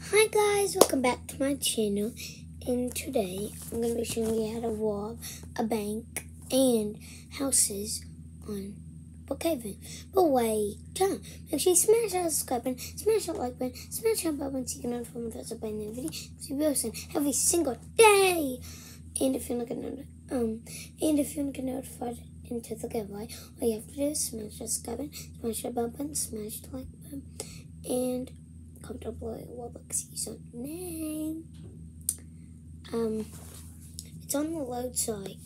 Hi guys, welcome back to my channel. And today I'm going to be showing you how to rob a bank and houses on Brookhaven. But wait, don't. Make sure you smash that subscribe button, smash that like button, smash that bell button so you can notify me that's a brand every single day. And if you're not gonna um and if you're gonna notified into the giveaway, all you have to do is smash that subscribe button, smash that bell button, smash the like button, and below Roblox username. Um, it's on the load site.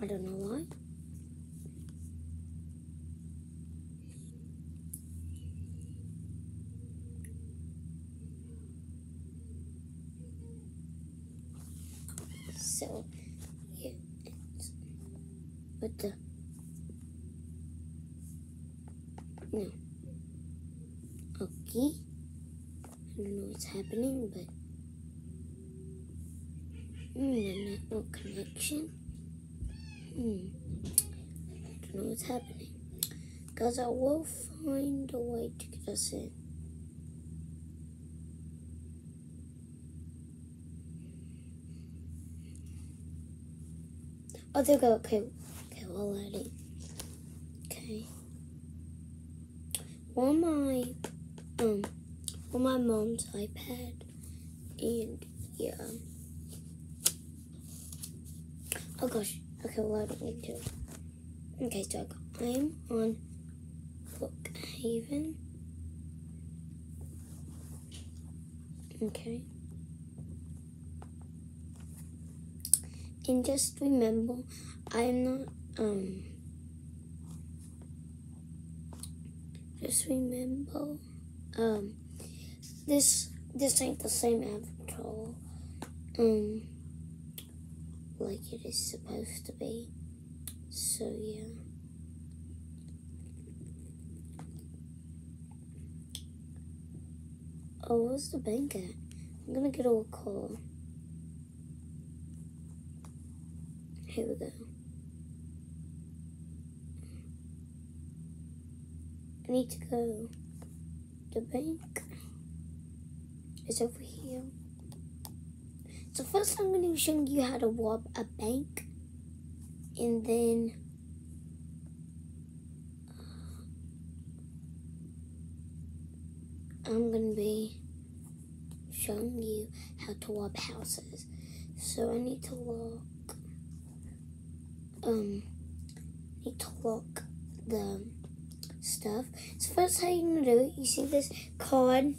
I don't know why. So, yeah, with the no. Okay. I don't know what's happening, but hmm, the network connection. Hmm. I don't know what's happening. Guys, I will find a way to get us in. Oh, there we go. Okay. Okay, we're loading. Okay. On my um on my mom's iPad and yeah. Oh gosh. Okay, well I don't need to. Okay, so I'm on Brookhaven. Okay. And just remember, I'm not, um, just remember, um, this, this ain't the same avatar, um, like it is supposed to be. So, yeah. Oh, where's the bank at? I'm gonna get a call. Here we go. I need to go. The bank is over here. So first I'm going to be showing you how to rob a bank. And then I'm going to be showing you how to rob houses. So I need to lock um need to lock the stuff. So first how you're gonna do it, you see this card.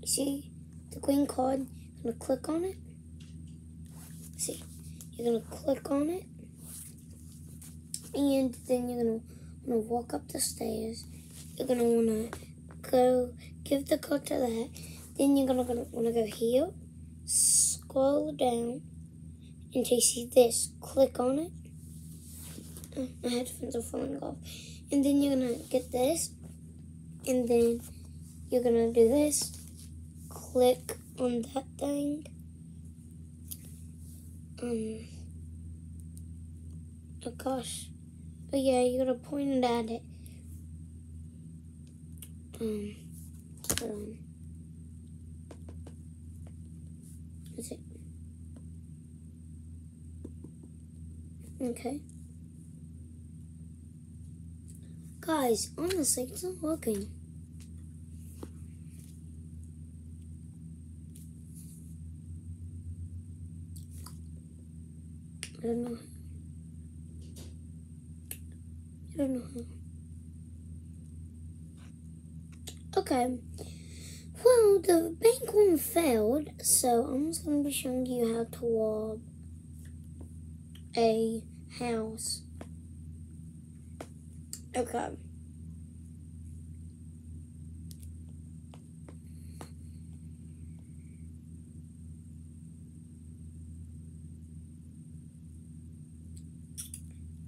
You see the green card, you're gonna click on it. See, you're gonna click on it. And then you're gonna wanna walk up the stairs. You're gonna wanna go give the code to that. Then you're gonna, gonna wanna go here, scroll down until you see this. Click on it. My headphones are falling off. And then you're gonna get this. And then you're gonna do this. Click on that thing. Um. Oh gosh. But yeah, you're gonna point it at it. Um. Hold on. That's it. Okay. Guys, honestly, it's not working. I don't know. I don't know. Okay. Well, the bank one failed, so I'm just going to be showing you how to rob a house. Okay.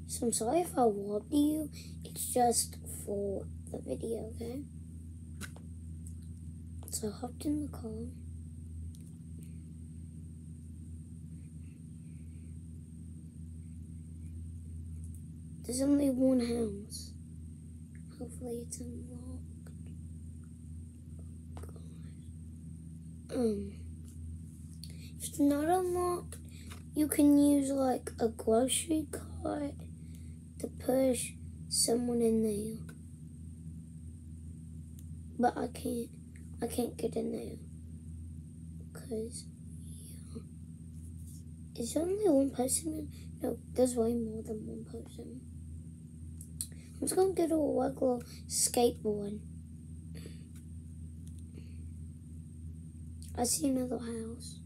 So I'm sorry if I robbed you. It's just for the video, okay? So I hopped in the car. There's only one house. Hopefully it's unlocked. God. Um, if it's not unlocked, you can use like a grocery cart to push someone in there. But I can't, I can't get in there because yeah. Is there only one person? No, there's way more than one person. I'm just gonna go to a regular skateboard. I see another house.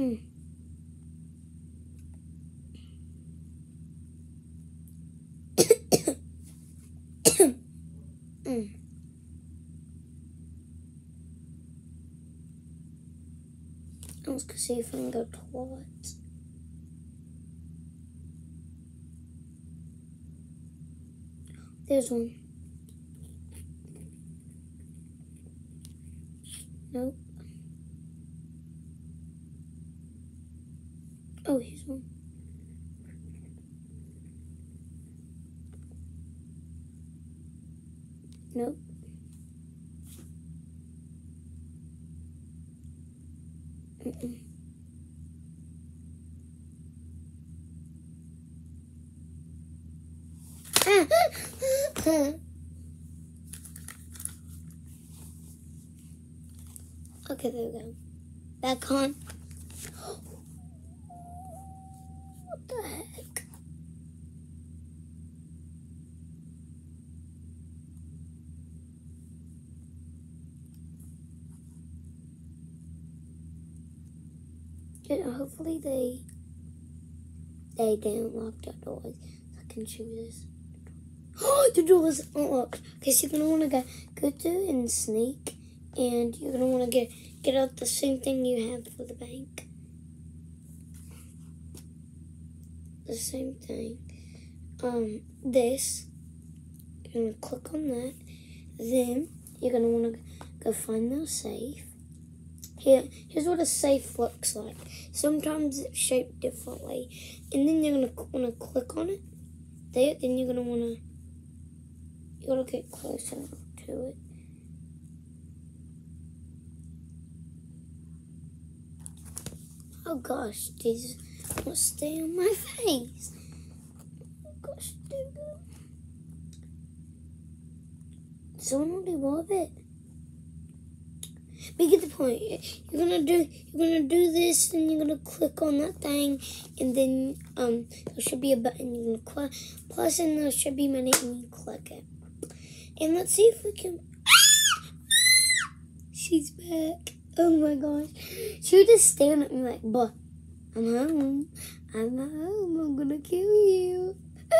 Mm. mm. I was gonna see if I can go toilet. There's one. Nope. Oh, here's one. Nope. Mm -mm. okay, there we go. Back on. Yeah, hopefully they they didn't lock the doors. I can choose this. Oh, the door is unlocked. Okay, so you're gonna wanna go go through and sneak, and you're gonna wanna get get out the same thing you have for the bank. The same thing. Um, this. You're gonna click on that. Then you're gonna wanna go find the safe. Here, here's what a safe looks like. Sometimes it's shaped differently. And then you're gonna wanna click on it. There, then you're gonna wanna you gotta get closer to it. Oh gosh, these won't stay on my face. Oh gosh, dude. Someone already love it. But get the point. You're gonna do you're gonna do this and you're gonna click on that thing and then um there should be a button you're gonna click plus and there should be money and you click it. And let's see if we can She's back. Oh my gosh. She would just stand at me like, but I'm home. I'm home. I'm gonna kill you.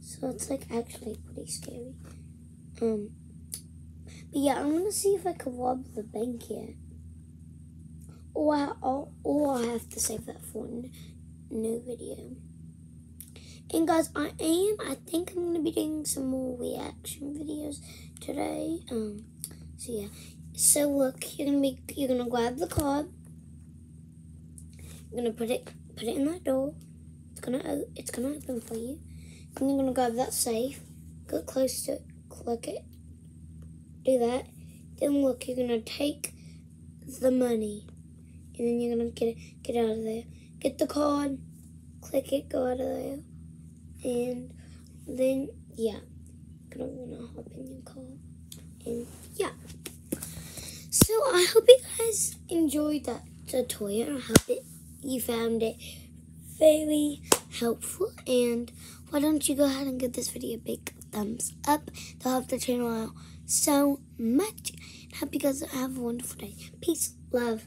so it's like actually pretty scary. Um but yeah, I'm gonna see if I can rob the bank here. Or I, or, or I have to save that for a new video. And guys, I am, I think I'm to be doing some more reaction videos today. Um, so yeah. So look, you're to be, you're to grab the card. Going to put it, put it in that door. It's to, it's to open for you. And you're to grab that safe. Get close to it, click it. Do that. Then look, you're to take the money. And then you're to get it, get out of there. Get the card. Click it, go out of there and then yeah gonna wanna hop in your car and yeah so i hope you guys enjoyed that tutorial i hope it, you found it very helpful and why don't you go ahead and give this video a big thumbs up. To help the channel out so much. And hope you guys have a wonderful day. Peace love